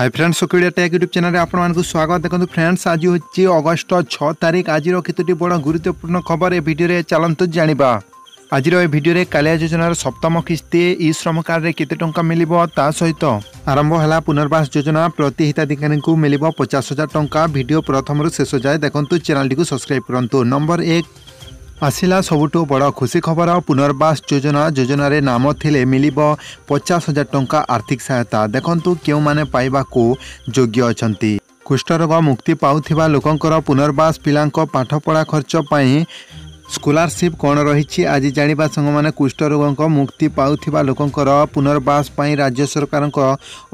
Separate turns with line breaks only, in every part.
high friends সকিডিয়া tech YouTube চ্যানেলে আপনার স্বাগত দেখুন ফ্রেন্ডস আজ হচ্ছে অগস্ট ছ তারিখ আজির কতটি বড় গুরুত্বপূর্ণ খবর এ ভিডিওরে চালু জাঁয়া আজির এই ভিডিওরে কালিয়া যোজনার সপ্তম কিস্তি ই শ্রম কার্ডে কেতে টঙ্কা মিলিব তা সহিত আরম্ভ হল পুনর্বাস যোজনা প্রতি হিতাধিকারী মিলিব পচাশ হাজার টঙ্কা ভিডিও প্রথমর শেষ যায় দেখুন চ্যানেলটি সবসক্রাইব করতু নম্বর এক ଆସିଲା ସବୁଠୁ ବଡ଼ ଖୁସି ଖବର ପୁନର୍ବାସ ଯୋଜନା ଯୋଜନାରେ ନାମ ଥିଲେ ମିଳିବ ପଚାଶ ହଜାର ଟଙ୍କା ଆର୍ଥିକ ସହାୟତା ଦେଖନ୍ତୁ କେଉଁମାନେ ପାଇବାକୁ ଯୋଗ୍ୟ ଅଛନ୍ତି କୁଷ୍ଠରୋଗ ମୁକ୍ତି ପାଉଥିବା ଲୋକଙ୍କର ପୁନର୍ବାସ ପିଲାଙ୍କ ପାଠପଢ଼ା ଖର୍ଚ୍ଚ ପାଇଁ ସ୍କଲାରସିପ୍ କ'ଣ ରହିଛି ଆଜି ଜାଣିବା ସାଙ୍ଗମାନେ କୁଷ୍ଠରୋଗଙ୍କ ମୁକ୍ତି ପାଉଥିବା ଲୋକଙ୍କର ପୁନର୍ବାସ ପାଇଁ ରାଜ୍ୟ ସରକାରଙ୍କ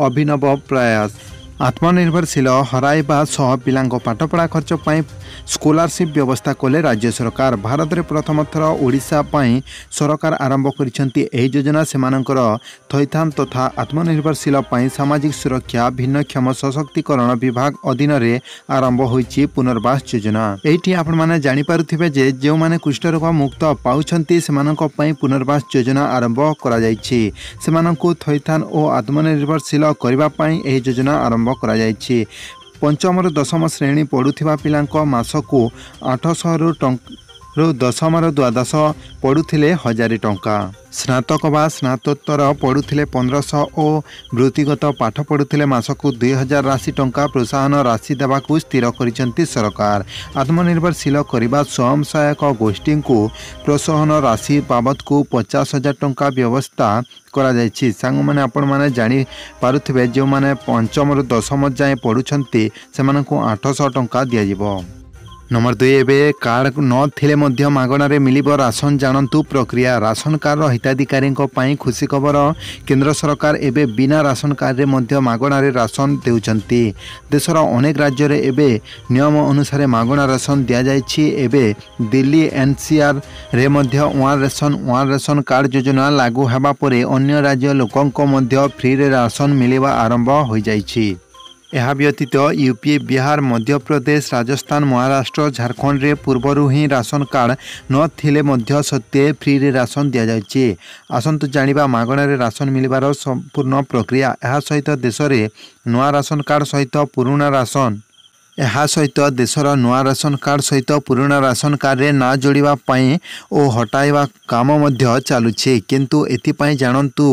ଅଭିନବ ପ୍ରୟାସ ଆତ୍ମନିର୍ଭରଶୀଳ ହରାଇବା ସହ ପିଲାଙ୍କ ପାଠପଢ଼ା ଖର୍ଚ୍ଚ ପାଇଁ ସ୍କଲାରସିପ୍ ବ୍ୟବସ୍ଥା କଲେ ରାଜ୍ୟ ସରକାର ଭାରତରେ ପ୍ରଥମ ଥର ଓଡ଼ିଶା ପାଇଁ ସରକାର ଆରମ୍ଭ କରିଛନ୍ତି ଏହି ଯୋଜନା ସେମାନଙ୍କର ଥଇଥାନ ତଥା ଆତ୍ମନିର୍ଭରଶୀଳ ପାଇଁ ସାମାଜିକ ସୁରକ୍ଷା ଭିନ୍ନକ୍ଷମ ସଶକ୍ତିକରଣ ବିଭାଗ ଅଧୀନରେ ଆରମ୍ଭ ହୋଇଛି ପୁନର୍ବାସ ଯୋଜନା ଏଇଠି ଆପଣମାନେ ଜାଣିପାରୁଥିବେ ଯେ ଯେଉଁମାନେ କୁଷ୍ଠରୋଗ ମୁକ୍ତ ପାଉଛନ୍ତି ସେମାନଙ୍କ ପାଇଁ ପୁନର୍ବାସ ଯୋଜନା ଆରମ୍ଭ କରାଯାଇଛି ସେମାନଙ୍କୁ ଥଇଥାନ ଓ ଆତ୍ମନିର୍ଭରଶୀଳ କରିବା ପାଇଁ ଏହି ଯୋଜନା ଆରମ୍ଭ ଆରମ୍ଭ କରାଯାଇଛି ପଞ୍ଚମରୁ ଦଶମ ଶ୍ରେଣୀ ପଢ଼ୁଥିବା ପିଲାଙ୍କ ମାସକୁ ଆଠଶହରୁ ଟଙ୍କା ରୁ ଦଶମର ଦ୍ୱାଦଶ ପଡ଼ୁଥିଲେ ହଜାରେ ଟଙ୍କା ସ୍ନାତକ ବା ସ୍ନାତୋତ୍ତର ପଢ଼ୁଥିଲେ ପନ୍ଦରଶହ ଓ ବୃତ୍ତିଗତ ପାଠ ପଢ଼ୁଥିଲେ ମାସକୁ ଦୁଇ ହଜାର ରାଶି ଟଙ୍କା ପ୍ରୋତ୍ସାହନ ରାଶି ଦେବାକୁ ସ୍ଥିର କରିଛନ୍ତି ସରକାର ଆତ୍ମନିର୍ଭରଶୀଳ କରିବା ସ୍ୱୟଂ ସହାୟକ ଗୋଷ୍ଠୀଙ୍କୁ ପ୍ରୋତ୍ସାହନ ରାଶି ବାବଦକୁ ପଚାଶ ହଜାର ଟଙ୍କା ବ୍ୟବସ୍ଥା କରାଯାଇଛି ସାଙ୍ଗମାନେ ଆପଣମାନେ ଜାଣିପାରୁଥିବେ ଯେଉଁମାନେ ପଞ୍ଚମରୁ ଦଶମ ଯାଏଁ ପଢ଼ୁଛନ୍ତି ସେମାନଙ୍କୁ ଆଠଶହ ଟଙ୍କା ଦିଆଯିବ ନମ୍ବର ଦୁଇ ଏବେ କାର୍ଡ଼ ନଥିଲେ ମଧ୍ୟ ମାଗଣାରେ ମିଳିବ ରାସନ ଜାଣନ୍ତୁ ପ୍ରକ୍ରିୟା ରାସନ କାର୍ଡ଼ର ହିତାଧିକାରୀଙ୍କ ପାଇଁ ଖୁସି ଖବର କେନ୍ଦ୍ର ସରକାର ଏବେ ବିନା ରାସନ କାର୍ଡ଼ରେ ମଧ୍ୟ ମାଗଣାରେ ରାସନ ଦେଉଛନ୍ତି ଦେଶର ଅନେକ ରାଜ୍ୟରେ ଏବେ ନିୟମ ଅନୁସାରେ ମାଗଣା ରାସନ ଦିଆଯାଇଛି ଏବେ ଦିଲ୍ଲୀ ଏନ୍ସିଆର୍ରେ ମଧ୍ୟ one ration one ration card ଯୋଜନା ଲାଗୁ ହେବା ପରେ ଅନ୍ୟ ରାଜ୍ୟ ଲୋକଙ୍କ ମଧ୍ୟ ଫ୍ରିରେ ରାସନ ମିଳିବା ଆରମ୍ଭ ହୋଇଯାଇଛି ଏହା ବ୍ୟତୀତ ୟୁପି ବିହାର ମଧ୍ୟପ୍ରଦେଶ ରାଜସ୍ଥାନ ମହାରାଷ୍ଟ୍ର ଝାଡ଼ଖଣ୍ଡରେ ପୂର୍ବରୁ ହିଁ ରାସନ କାର୍ଡ଼ ନଥିଲେ ମଧ୍ୟ ସତ୍ତ୍ୱେ ଫ୍ରିରେ ରାସନ ଦିଆଯାଉଛି ଆସନ୍ତୁ ଜାଣିବା ମାଗଣାରେ ରାସନ ମିଳିବାର ସମ୍ପୂର୍ଣ୍ଣ ପ୍ରକ୍ରିୟା ଏହା ସହିତ ଦେଶରେ ନୂଆ ରାସନ କାର୍ଡ଼ ସହିତ ପୁରୁଣା ରାସନ ଏହା ସହିତ ଦେଶର ନୂଆ ରାସନ କାର୍ଡ଼ ସହିତ ପୁରୁଣା ରାସନ କାର୍ଡ଼ରେ ନାଁ ଯୋଡ଼ିବା ପାଇଁ ଓ ହଟାଇବା କାମ ମଧ୍ୟ ଚାଲୁଛି କିନ୍ତୁ ଏଥିପାଇଁ ଜାଣନ୍ତୁ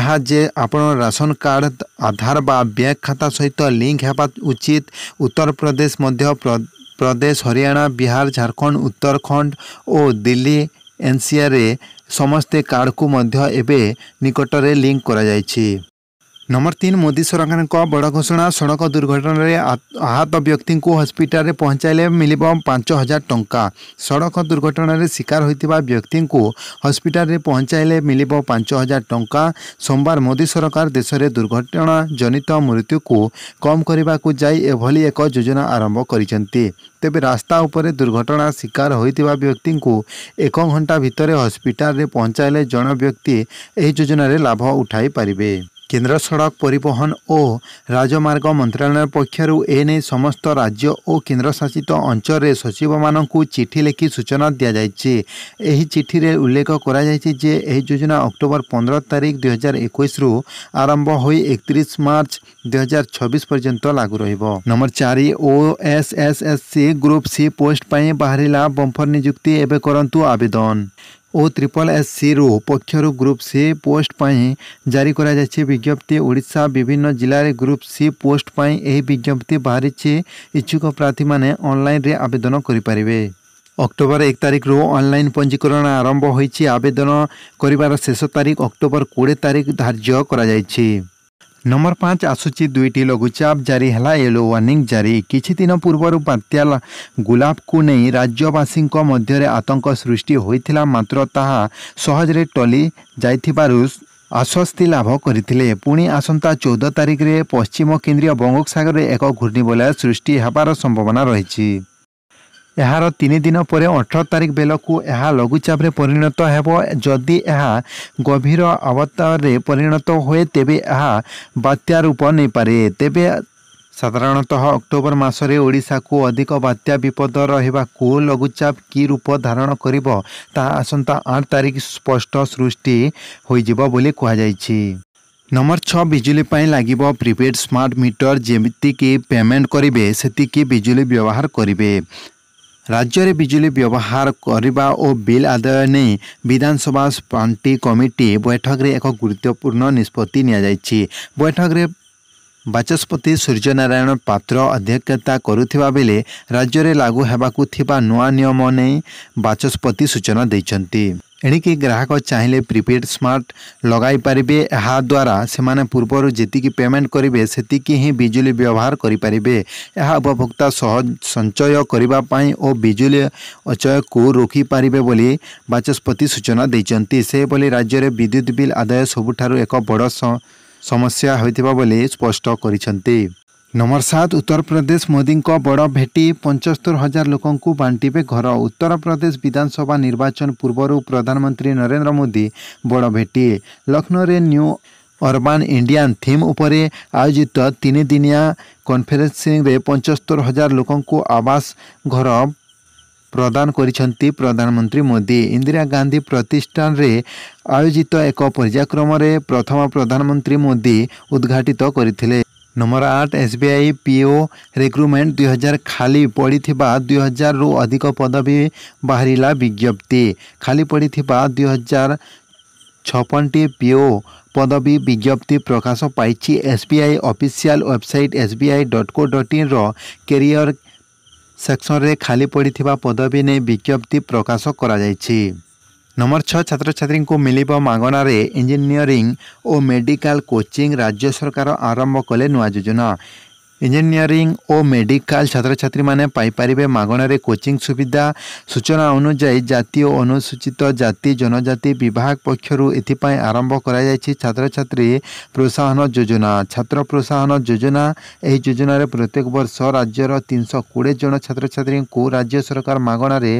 ଏହା ଯେ ଆପଣ ରାସନ କାର୍ଡ଼ ଆଧାର ବା ବ୍ୟାଙ୍କ ଖାତା ସହିତ ଲିଙ୍କ ହେବା ଉଚିତ ଉତ୍ତରପ୍ରଦେଶ ମଧ୍ୟ ପ୍ରଦେଶ ହରିୟାଣା ବିହାର ଝାଡ଼ଖଣ୍ଡ ଉତ୍ତରାଖଣ୍ଡ ଓ ଦିଲ୍ଲୀ ଏନ୍ସିଆର୍ରେ ସମସ୍ତେ କାର୍ଡ଼କୁ ମଧ୍ୟ ଏବେ ନିକଟରେ ଲିଙ୍କ କରାଯାଇଛି ନମ୍ବର ତିନି ମୋଦି ସରକାରଙ୍କ ବଡ଼ ଘୋଷଣା ସଡ଼କ ଦୁର୍ଘଟଣାରେ ଆହତ ବ୍ୟକ୍ତିଙ୍କୁ ହସ୍ପିଟାଲରେ ପହଞ୍ଚାଇଲେ ମିଳିବ ପାଞ୍ଚ ହଜାର ଟଙ୍କା ସଡ଼କ ଦୁର୍ଘଟଣାରେ ଶିକାର ହୋଇଥିବା ବ୍ୟକ୍ତିଙ୍କୁ ହସ୍ପିଟାଲରେ ପହଞ୍ଚାଇଲେ ମିଳିବ ପାଞ୍ଚ ହଜାର ଟଙ୍କା ସୋମବାର ମୋଦି ସରକାର ଦେଶରେ ଦୁର୍ଘଟଣା ଜନିତ ମୃତ୍ୟୁକୁ କମ୍ କରିବାକୁ ଯାଇ ଏଭଳି ଏକ ଯୋଜନା ଆରମ୍ଭ କରିଛନ୍ତି ତେବେ ରାସ୍ତା ଉପରେ ଦୁର୍ଘଟଣା ଶିକାର ହୋଇଥିବା ବ୍ୟକ୍ତିଙ୍କୁ ଏକ ଘଣ୍ଟା ଭିତରେ ହସ୍ପିଟାଲରେ ପହଞ୍ଚାଇଲେ ଜଣେ ବ୍ୟକ୍ତି ଏହି ଯୋଜନାରେ ଲାଭ ଉଠାଇ ପାରିବେ কেন্দ্র সড়ক পরিবহন ও রাজমার্গ মন্ত্রণালয় পক্ষ এনে সমস্ত রাজ্য ও কেন্দ্রশাসিত অঞ্চলের সচিব মানুষ চিঠি লিখি সূচনা দিয়াযাইছে এই চিঠিরে উল্লেখ করা যাইছে যে এই যোজনা অক্টোবর পনের তারিখ দুই হাজার একুশরু আরম্ভ হয়ে একত্রিশ মার্চ দুই হাজার ছবিশ পর্যন্ত লাগু রহব নম্বর চারি O S S S C group C post পাই বাহারা বম্ফর নিযুক্তি এবে করতু আবেদন ଓ ତ୍ରିପଲ୍ ଏସ୍ ସିରୁ ପକ୍ଷରୁ ଗ୍ରୁପ୍ ସି ପୋଷ୍ଟ ପାଇଁ ଜାରି କରାଯାଇଛି ବିଜ୍ଞପ୍ତି ଓଡ଼ିଶା ବିଭିନ୍ନ ଜିଲ୍ଲାରେ ଗ୍ରୁପ୍ ସି ପୋଷ୍ଟ ପାଇଁ ଏହି ବିଜ୍ଞପ୍ତି ବାହାରିଛି ଇଚ୍ଛୁକ ପ୍ରାର୍ଥୀମାନେ ଅନଲାଇନ୍ରେ ଆବେଦନ କରିପାରିବେ অক্টোবর এক তারিখর অনলাইন পঞ্জীকরণ আরম্ভ হয়েছে আবেদন করিবার শেষ তারিখ অক্টোবর কোড়ি তারিখ ধার্য করা যাইছে ନମ୍ବର ପାଞ୍ଚ ଆସୁଛି ଦୁଇଟି ଲଘୁଚାପ ଜାରି ହେଲା ୟେଲୋ ୱାର୍ଣ୍ଣିଂ ଜାରି କିଛି ଦିନ ପୂର୍ବରୁ ବାତ୍ୟା ଗୁଲାବକୁ ନେଇ ରାଜ୍ୟବାସୀଙ୍କ ମଧ୍ୟରେ ଆତଙ୍କ ସୃଷ୍ଟି ହୋଇଥିଲା ମାତ୍ର ତାହା ସହଜରେ ଟଲି ଯାଇଥିବାରୁ ଆଶ୍ୱସ୍ତି ଲାଭ କରିଥିଲେ ପୁଣି ଆସନ୍ତା ଚଉଦ ତାରିଖରେ ପଶ୍ଚିମ କେନ୍ଦ୍ରୀୟ ବଙ୍ଗୋପସାଗରରେ ଏକ ଘୂର୍ଣ୍ଣିବଲୟ ସୃଷ୍ଟି ହେବାର ସମ୍ଭାବନା ରହିଛି ଏହାର ତିନି ଦିନ ପରେ ଅଠର ତାରିଖ ବେଳକୁ ଏହା ଲଘୁଚାପରେ ପରିଣତ ହେବ ଯଦି ଏହା ଗଭୀର ଅବତାରରେ ପରିଣତ ହୁଏ ତେବେ ଏହା ବାତ୍ୟା ରୂପ ନେଇପାରେ ତେବେ ସାଧାରଣତଃ ଅକ୍ଟୋବର ମାସରେ ଓଡ଼ିଶାକୁ ଅଧିକ ବାତ୍ୟା ବିପଦ ରହିବାକୁ ଲଘୁଚାପ କି ରୂପ ଧାରଣ କରିବ ତାହା ଆସନ୍ତା ଆଠ ତାରିଖ ସ୍ପଷ୍ଟ ସୃଷ୍ଟି ହୋଇଯିବ ବୋଲି କୁହାଯାଇଛି ନମ୍ବର ଛଅ ବିଜୁଳି ପାଇଁ ଲାଗିବ ପ୍ରିପେଡ୍ ସ୍ମାର୍ଟ ମିଟର ଯେମିତିକି ପେମେଣ୍ଟ କରିବେ ସେତିକି ବିଜୁଳି ବ୍ୟବହାର କରିବେ ରାଜ୍ୟରେ ବିଜୁଳି ବ୍ୟବହାର କରିବା ଓ ବିଲ୍ ଆଦାୟ ନେଇ ବିଧାନସଭା ପାଣ୍ଠି କମିଟି ବୈଠକରେ ଏକ ଗୁରୁତ୍ୱପୂର୍ଣ୍ଣ ନିଷ୍ପତ୍ତି ନିଆଯାଇଛି ବୈଠକରେ ବାଚସ୍ପତି ସୂର୍ଯ୍ୟନାରାୟଣ ପାତ୍ର ଅଧ୍ୟକ୍ଷତା କରୁଥିବା ବେଳେ ରାଜ୍ୟରେ ଲାଗୁ ହେବାକୁ ଥିବା ନୂଆ ନିୟମ ନେଇ ବାଚସ୍ପତି ସୂଚନା ଦେଇଛନ୍ତି ଏଣିକି ଗ୍ରାହକ ଚାହିଁଲେ ପ୍ରିପେଡ୍ ସ୍ମାର୍ଟ ଲଗାଇ ପାରିବେ ଏହାଦ୍ୱାରା ସେମାନେ ପୂର୍ବରୁ ଯେତିକି ପେମେଣ୍ଟ କରିବେ ସେତିକି ହିଁ ବିଜୁଳି ବ୍ୟବହାର କରିପାରିବେ ଏହା ଉପଭୋକ୍ତା ସହ ସଞ୍ଚୟ କରିବା ପାଇଁ ଓ ବିଜୁଳି ଅଚୟକୁ ରୋକିପାରିବେ ବୋଲି ବାଚସ୍ପତି ସୂଚନା ଦେଇଛନ୍ତି ସେହିଭଳି ରାଜ୍ୟରେ ବିଦ୍ୟୁତ ବିଲ୍ ଆଦାୟ ସବୁଠାରୁ ଏକ ବଡ଼ ସମସ୍ୟା ହୋଇଥିବା ବୋଲି ସ୍ପଷ୍ଟ କରିଛନ୍ତି ନମ୍ବର ସାତ ଉତ୍ତରପ୍ରଦେଶ ମୋଦିଙ୍କ ବଡ଼ ଭେଟି ପଞ୍ଚସ୍ତର ହଜାର ଲୋକଙ୍କୁ ବାଣ୍ଟିବେ ଘର ଉତ୍ତରପ୍ରଦେଶ ବିଧାନସଭା ନିର୍ବାଚନ ପୂର୍ବରୁ ପ୍ରଧାନମନ୍ତ୍ରୀ ନରେନ୍ଦ୍ର ମୋଦି ବଡ଼ ଭେଟି ଲକ୍ଷ୍ନୌରେ ନ୍ୟୁ ଅର୍ବାନ୍ ଇଣ୍ଡିଆନ୍ ଥିମ୍ ଉପରେ ଆୟୋଜିତ ତିନିଦିନିଆ କନଫରେନ୍ସିଂରେ ପଞ୍ଚସ୍ତର ହଜାର ଲୋକଙ୍କୁ ଆବାସ ଘର ପ୍ରଦାନ କରିଛନ୍ତି ପ୍ରଧାନମନ୍ତ୍ରୀ ମୋଦି ଇନ୍ଦିରା ଗାନ୍ଧୀ ପ୍ରତିଷ୍ଠାନରେ ଆୟୋଜିତ ଏକ ପର୍ଯ୍ୟାୟକ୍ରମରେ ପ୍ରଥମ ପ୍ରଧାନମନ୍ତ୍ରୀ ମୋଦି ଉଦ୍ଘାଟିତ କରିଥିଲେ ନମ୍ବର ଆଠ S B I P O recruitment ଦୁଇହଜାର ଖାଲି ପଡ଼ିଥିବା ଦୁଇହଜାରରୁ ଅଧିକ ପଦବୀ ବାହାରିଲା ବିଜ୍ଞପ୍ତି ଖାଲି ପଡ଼ିଥିବା ଦୁଇହଜାର ଛପନଟି ପି ଓ ପଦବୀ ବିଜ୍ଞପ୍ତି ପ୍ରକାଶ ପାଇଛି S B I official website S B I dot co dot ଇନ୍ର career ସେକ୍ସନରେ ଖାଲି ପଡ଼ିଥିବା ପଦବୀ ନେଇ ବିଜ୍ଞପ୍ତି ପ୍ରକାଶ କରାଯାଇଛି নম্বর ছ ছাত্রছাত্রী ମିଳିବ ମାଗଣାରେ ইঞ্জিনিয়ারিং ও মেডিকাল কোচিং রাজ্য সরকার আরম্ভ কলে ନୂଆ যোজনা ইঞ্জিনিয়ারিং ও মেডিকাল ছাত্রছাত্রী মানে পাইপারে মাগণারে কোচিং সুবিধা সূচনা অনুযায়ী জাতীয় অনুসূচিত জাতি জনজাতি বিভাগ পক্ষর এথিপাই আরম্ভ করা যাইছি ছাত্রছাত্রী প্রোৎসাহন যোজনা ছাত্র প্রোৎসাহন যোজনা এই যোজনার প্রত্যেক বর্ষ রাজ্যর তিনশো কোড়ি জন ছাত্রছাত্রী রাজ্য সরকার মাগণারে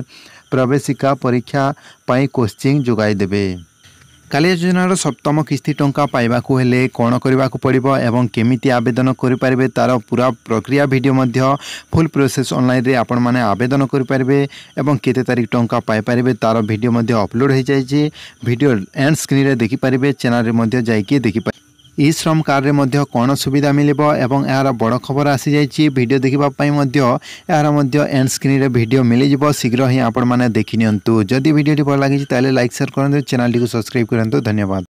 ପ୍ରବେଶିକା ପରୀକ୍ଷା ପାଇଁ କୋଚିଂ ଯୋଗାଇଦେବେ କାଳିଆ ଯୋଜନାର ସପ୍ତମ କିସ୍ତି ଟଙ୍କା ପାଇବାକୁ ହେଲେ କ'ଣ କରିବାକୁ ପଡ଼ିବ ଏବଂ କେମିତି ଆବେଦନ କରିପାରିବେ ତା'ର ପୁରା ପ୍ରକ୍ରିୟା ଭିଡ଼ିଓ ମଧ୍ୟ ଫୁଲ୍ ପ୍ରୋସେସ୍ ଅନଲାଇନ୍ରେ ଆପଣମାନେ ଆବେଦନ କରିପାରିବେ ଏବଂ କେତେ ତାରିଖ ଟଙ୍କା ପାଇପାରିବେ ତା'ର ଭିଡ଼ିଓ ମଧ୍ୟ ଅପଲୋଡ଼୍ ହୋଇଯାଇଛି ଭିଡ଼ିଓ ଏଣ୍ଡ ସ୍କ୍ରିନ୍ରେ ଦେଖିପାରିବେ ଚ୍ୟାନେଲ୍ରେ ମଧ୍ୟ ଯାଇକି ଦେଖିପାରିବେ ই ଶ୍ରମ କାର୍ଡ଼ରେ ମଧ୍ୟ କ'ଣ ସୁବିଧା ମିଳିବ ଏବଂ ଏହାର ବଡ଼ ଖବର ଆସିଯାଇଛି ଭିଡ଼ିଓ ଦେଖିବା ପାଇଁ ମଧ୍ୟ ଏହାର ମଧ୍ୟ ଏଣ୍ଡ ସ୍କ୍ରିନ୍ରେ ଭିଡ଼ିଓ ମିଳିଯିବ ଶୀଘ୍ର ହିଁ ଆପଣମାନେ ଦେଖିନିଅନ୍ତୁ ଯଦି ଭିଡ଼ିଓଟି ଭଲ ଲାଗିଛି ତାହେଲେ ଲାଇକ୍ ସେୟାର କରନ୍ତୁ ଚ୍ୟାନେଲଟିକୁ ସବସ୍କ୍ରାଇବ୍ କରନ୍ତୁ ଧନ୍ୟବାଦ